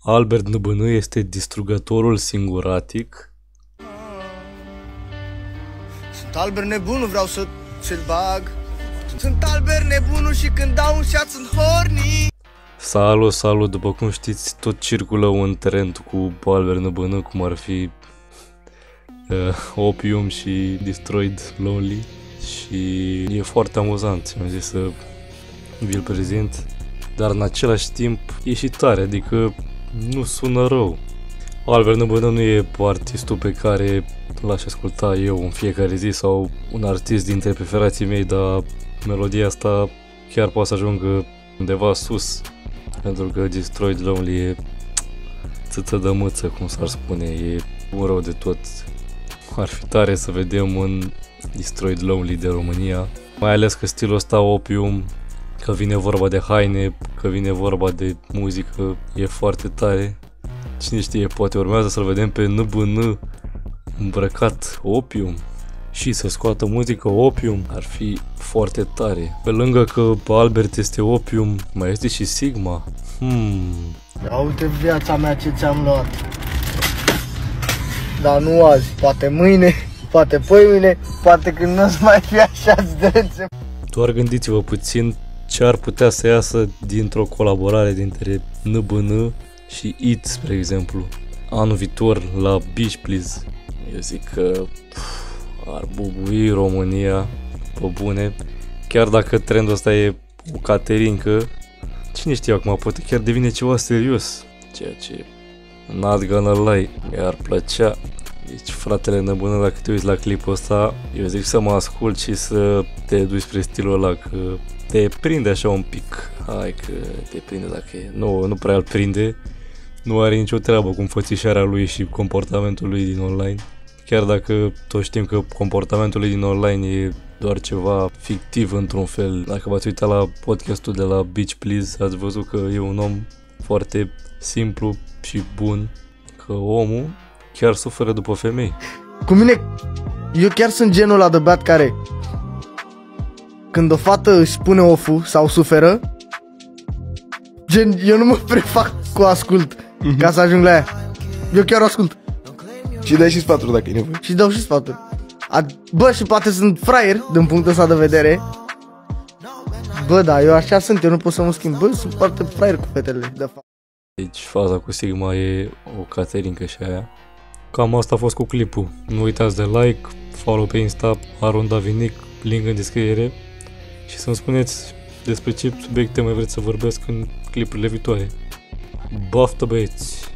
Albert Năbână este distrugătorul singuratic. Sunt Albert nebun, vreau să ți-l bag Sunt Albert nebunul și când dau un șat sunt horny Salut, salut! După cum știți, tot circulă un trend cu Albert Năbână, cum ar fi uh, Opium și Destroyed Lonely și e foarte amuzant. Mi-am zis să vi-l prezint, dar în același timp e și tare, adică nu sună rău. Albert Năbână nu e artistul pe care l-aș asculta eu în fiecare zi sau un artist dintre preferații mei, dar melodia asta chiar poate să ajungă undeva sus, pentru că Destroyed Lonely e țâță de mâță, cum s-ar spune, e un rău de tot. Ar fi tare să vedem un Destroyed Lonely de România, mai ales că stilul ăsta opium, că vine vorba de haine, că vine vorba de muzică, e foarte tare. Cine știe, poate urmează să-l vedem pe NBN îmbrăcat opium și să scoată muzică opium ar fi foarte tare. Pe lângă că Albert este opium, mai este și Sigma. Hmm. Ia uite viața mea ce ți-am luat Dar nu azi, poate mâine, poate mâine, poate când nu o să mai fi așa de Doar gândiți-vă puțin ce ar putea să iasă dintr-o colaborare dintre NBN și IT, spre exemplu. Anul viitor la Beach Please. Eu zic că pf, ar bubui România pe bune. Chiar dacă trendul ăsta e o caterincă, cine știe acum, poate chiar devine ceva serios. Ceea ce not gonna lie, mi-ar plăcea. Deci, fratele nebună, dacă te uiți la clipul ăsta, eu zic să mă ascult și să te duci spre stilul ăla, că te prinde așa un pic. Hai că te prinde dacă e. Nu, nu prea îl prinde. Nu are nicio treabă cu înfățișarea lui și comportamentul lui din online. Chiar dacă toți știm că comportamentul lui din online e doar ceva fictiv într-un fel. Dacă v-ați uitat la podcastul de la Beach Please, ați văzut că e un om foarte simplu și bun. Că omul chiar suferă după femei. Cu mine, eu chiar sunt genul ăla de beat care când o fată își spune ofu sau suferă, gen, eu nu mă prefac cu ascult mm-hmm. ca să ajung la ea. Eu chiar o ascult. Și dai și sfaturi dacă e nevoie. Și dau și sfaturi. A, bă, și poate sunt fraier din punctul ăsta de vedere. Bă, da, eu așa sunt, eu nu pot să mă schimb. Bă, sunt foarte fraier cu fetele, de fapt. Deci faza cu Sigma e o caterincă și aia. Cam asta a fost cu clipul. Nu uitați de like, follow pe Insta, Aron Davinic, link în descriere și să-mi spuneți despre ce subiecte mai vreți să vorbesc în clipurile viitoare. Baftă băieți!